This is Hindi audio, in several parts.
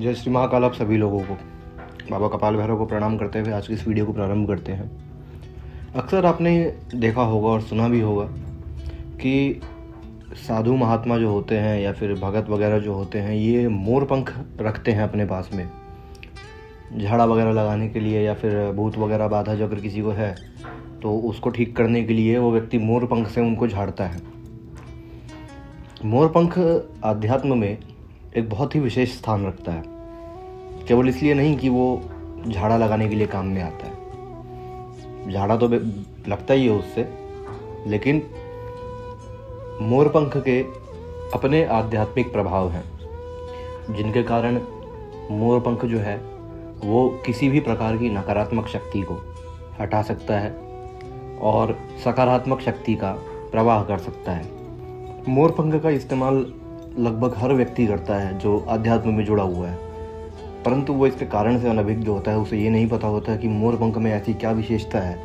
जय श्री महाकाल आप सभी लोगों को। बाबा कपाल भैरव को प्रणाम करते हुए आज की इस वीडियो को प्रारंभ करते हैं। अक्सर आपने देखा होगा और सुना भी होगा कि साधु महात्मा जो होते हैं या फिर भगत वगैरह जो होते हैं, ये मोर पंख रखते हैं अपने पास में। झाड़ा वगैरह लगाने के लिए या फिर भूत वगैरह, बाधा जो अगर किसी को है तो उसको ठीक करने के लिए वो व्यक्ति मोर पंख से उनको झाड़ता है। मोर पंख आध्यात्म में एक बहुत ही विशेष स्थान रखता है। केवल इसलिए नहीं कि वो झाड़ा लगाने के लिए काम में आता है। झाड़ा तो लगता ही है उससे, लेकिन मोरपंख के अपने आध्यात्मिक प्रभाव हैं, जिनके कारण मोरपंख जो है, वो किसी भी प्रकार की नकारात्मक शक्ति को हटा सकता है और सकारात्मक शक्ति का प्रवाह कर सकता है। मोरपंख का इस्तेमाल लगभग हर व्यक्ति करता है जो अध्यात्म में जुड़ा हुआ है। परंतु वो इसके कारण से अनभिज्ञ होता है, उसे ये नहीं पता होता कि मोर पंख में ऐसी क्या विशेषता है,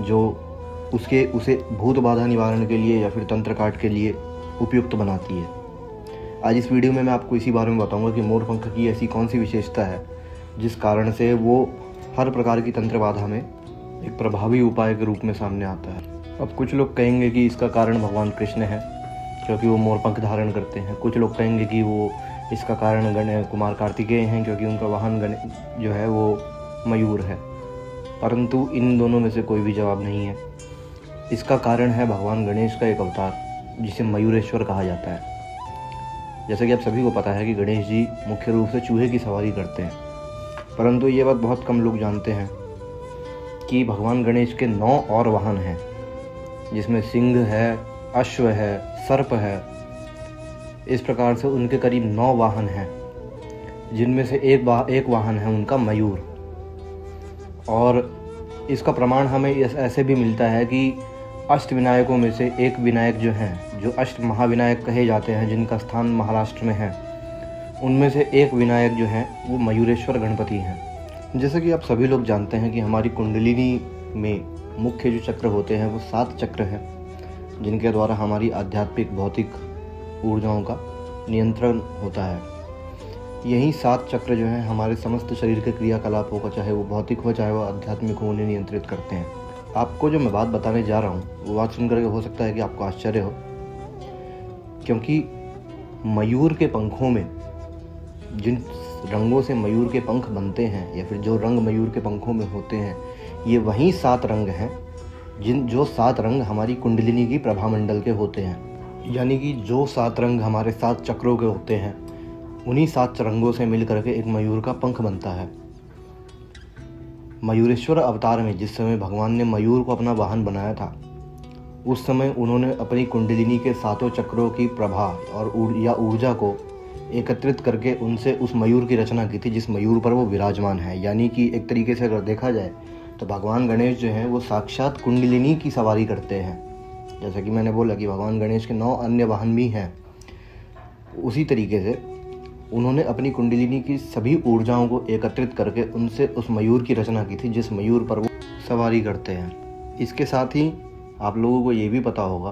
जो उसके, उसे भूत बाधा निवारण के लिए या फिर तंत्र काट के लिए उपयुक्त बनाती है। आज इस वीडियो में मैं आपको इसी बारे में बताऊँगा कि मोर पंख की ऐसी कौन सी विशेषता है, जिस कारण से वो हर प्रकार की तंत्र बाधा में एक प्रभावी उपाय के रूप में सामने आता है। अब कुछ लोग कहेंगे कि इसका कारण भगवान कृष्ण है, क्योंकि वो मोर पंख धारण करते हैं। कुछ लोग कहेंगे कि वो इसका कारण गण कुमार कार्तिकेय हैं क्योंकि उनका वाहन गण, जो है वो मयूर है। परंतु इन दोनों में से कोई भी जवाब नहीं है। इसका कारण है भगवान गणेश का एक अवतार, जिसे मयूरेश्वर कहा जाता है। जैसे कि आप सभी को पता है कि गणेश जी मुख्य रूप से चूहे की सवारी करते हैं। परंतु ये बात बहुत कम लोग जानते हैं कि भगवान गणेश के नौ और वाहन हैं, जिसमें सिंह है, अश्व है, सर्प है इस प्रकार से उनके करीब नौ वाहन हैं, जिनमें से एक वाह एक वाहन है उनका मयूर। और इसका प्रमाण हमें ऐसे भी मिलता है कि अष्ट विनायकों में से एक विनायक जो हैं, जो अष्ट महाविनायक कहे जाते हैं, जिनका स्थान महाराष्ट्र में है, उनमें से एक विनायक जो हैं, वो मयूरेश्वर गणपति हैं। जैसे कि आप सभी लोग जानते हैं कि हमारी कुंडलिनी में मुख्य जो चक्र होते हैं, वो सात चक्र हैं, जिनके द्वारा हमारी आध्यात्मिक, भौतिक ऊर्जाओं का नियंत्रण होता है। यही सात चक्र जो हैं हमारे समस्त शरीर के क्रियाकलापों का, चाहे वो भौतिक हो, चाहे वो आध्यात्मिक हो, उन्हें नियंत्रित करते हैं। आपको जो मैं बात बताने जा रहा हूँ, वो बात सुनकर के हो सकता है कि आपको आश्चर्य हो, क्योंकि मयूर के पंखों में जिन रंगों से मयूर के पंख बनते हैं, या फिर जो रंग मयूर के पंखों में होते हैं, ये वही सात रंग हैं, जिन, जो सात रंग हमारी कुंडलिनी की प्रभामंडल के होते हैं। यानी कि जो सात रंग हमारे सात चक्रों के होते हैं, उन्हीं सात रंगों से मिल करके एक मयूर का पंख बनता है। मयूरेश्वर अवतार में जिस समय भगवान ने मयूर को अपना वाहन बनाया था, उस समय उन्होंने अपनी कुंडलिनी के सातों चक्रों की प्रभा और या ऊर्जा को एकत्रित करके उनसे उस मयूर की रचना की थी, जिस मयूर पर वो विराजमान है। यानी कि एक तरीके से अगर देखा जाए तो भगवान गणेश जो हैं, वो साक्षात कुंडलिनी की सवारी करते हैं। जैसा कि मैंने बोला कि भगवान गणेश के नौ अन्य वाहन भी हैं। उसी तरीके से उन्होंने अपनी कुंडलिनी की सभी ऊर्जाओं को एकत्रित करके उनसे उस मयूर की रचना की थी, जिस मयूर पर वो सवारी करते हैं। इसके साथ ही आप लोगों को ये भी पता होगा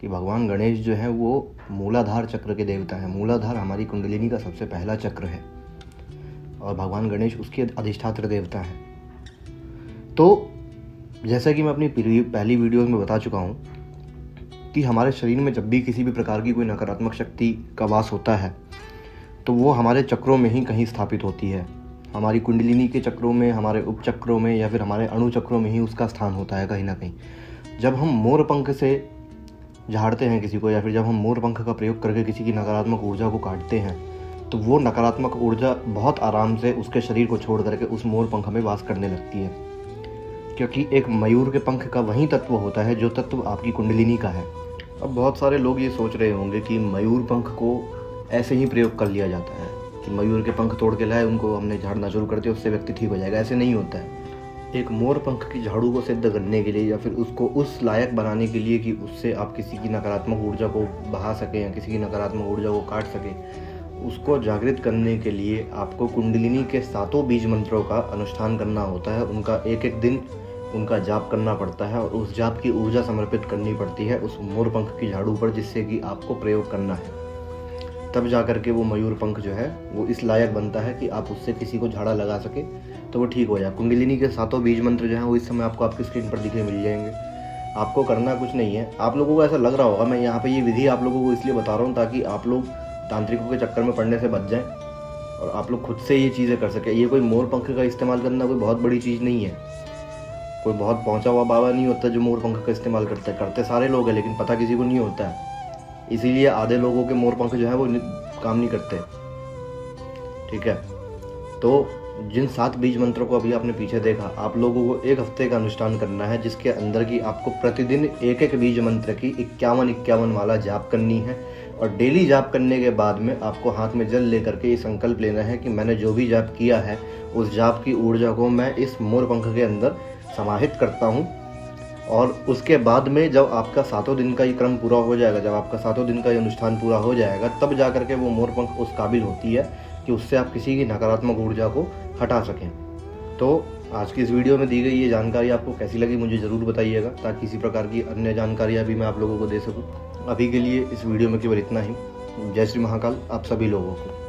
कि भगवान गणेश जो है, वो मूलाधार चक्र के देवता हैं। मूलाधार हमारी कुंडलिनी का सबसे पहला चक्र है और भगवान गणेश उसके अधिष्ठात्र देवता हैं। तो जैसा कि मैं अपनी पहली वीडियो में बता चुका हूँ कि हमारे शरीर में जब भी किसी भी प्रकार की कोई नकारात्मक शक्ति का वास होता है तो वो हमारे चक्रों में ही कहीं स्थापित होती है। हमारी कुंडलिनी के चक्रों में, हमारे उपचक्रों में या फिर हमारे अणु चक्रों में ही उसका स्थान होता है कहीं ना कहीं। जब हम मोर पंख से झाड़ते हैं किसी को या फिर जब हम मोर पंख का प्रयोग करके किसी की नकारात्मक ऊर्जा को काटते हैं तो वो नकारात्मक ऊर्जा बहुत आराम से उसके शरीर को छोड़ करके उस मोर पंख में वास करने लगती है। क्योंकि एक मयूर के पंख का वही तत्व होता है जो तत्व आपकी कुंडलिनी का है। अब बहुत सारे लोग ये सोच रहे होंगे कि मयूर पंख को ऐसे ही प्रयोग कर लिया जाता है, कि मयूर के पंख तोड़ के लाए, उनको हमने झाड़ना शुरू कर दिया, उससे व्यक्ति ठीक हो जाएगा। ऐसे नहीं होता है। एक मोर पंख की झाड़ू को सिद्ध करने के लिए या फिर उसको उस लायक बनाने के लिए कि उससे आप किसी की नकारात्मक ऊर्जा को बहा सकें या किसी की नकारात्मक ऊर्जा को काट सकें, उसको जागृत करने के लिए आपको कुंडलिनी के सातों बीज मंत्रों का अनुष्ठान करना होता है। उनका एक एक दिन उनका जाप करना पड़ता है और उस जाप की ऊर्जा समर्पित करनी पड़ती है उस मोर पंख की झाड़ू पर, जिससे कि आपको प्रयोग करना है। तब जा कर के वो मयूर पंख जो है, वो इस लायक बनता है कि आप उससे किसी को झाड़ा लगा सके तो वो ठीक हो जाए। कुंडलिनी के सातों बीज मंत्र जो हैं, वो इस समय आपको आपकी स्क्रीन पर दिखे मिल जाएँगे। आपको करना कुछ नहीं है। आप लोगों को ऐसा लग रहा होगा, मैं यहाँ पे ये विधि आप लोगों को इसलिए बता रहा हूँ ताकि आप लोग तांत्रिकों के चक्कर में पड़ने से बच जाएँ और आप लोग खुद से ये चीज़ें कर सकें। ये कोई मोर पंख का इस्तेमाल करना कोई बहुत बड़ी चीज़ नहीं है। कोई बहुत पहुँचा हुआ बाबा नहीं होता जो मोर पंख का इस्तेमाल करते हैं। करते सारे लोग हैं, लेकिन पता किसी को नहीं होता। है इसीलिए आधे लोगों के मोर पंख जो है, वो काम नहीं करते। ठीक है? तो जिन सात बीज मंत्रों को अभी आपने पीछे देखा, आप लोगों को एक हफ़्ते का अनुष्ठान करना है, जिसके अंदर की आपको प्रतिदिन एक एक बीज मंत्र की इक्यावन इक्यावन माला जाप करनी है और डेली जाप करने के बाद में आपको हाथ में जल लेकर के ये संकल्प लेना है कि मैंने जो भी जाप किया है, उस जाप की ऊर्जा को मैं इस मोर पंख के अंदर समाहित करता हूँ और उसके बाद में जब आपका सातों दिन का ये क्रम पूरा हो जाएगा, जब आपका सातों दिन का ये अनुष्ठान पूरा हो जाएगा, तब जा करके वो मोरपंख उस काबिल होती है कि उससे आप किसी की नकारात्मक ऊर्जा को हटा सकें। तो आज की इस वीडियो में दी गई ये जानकारी आपको कैसी लगी मुझे ज़रूर बताइएगा, ताकि इसी प्रकार की अन्य जानकारियाँ भी मैं आप लोगों को दे सकूँ। अभी के लिए इस वीडियो में केवल इतना ही। जय श्री महाकाल, आप सभी लोगों को।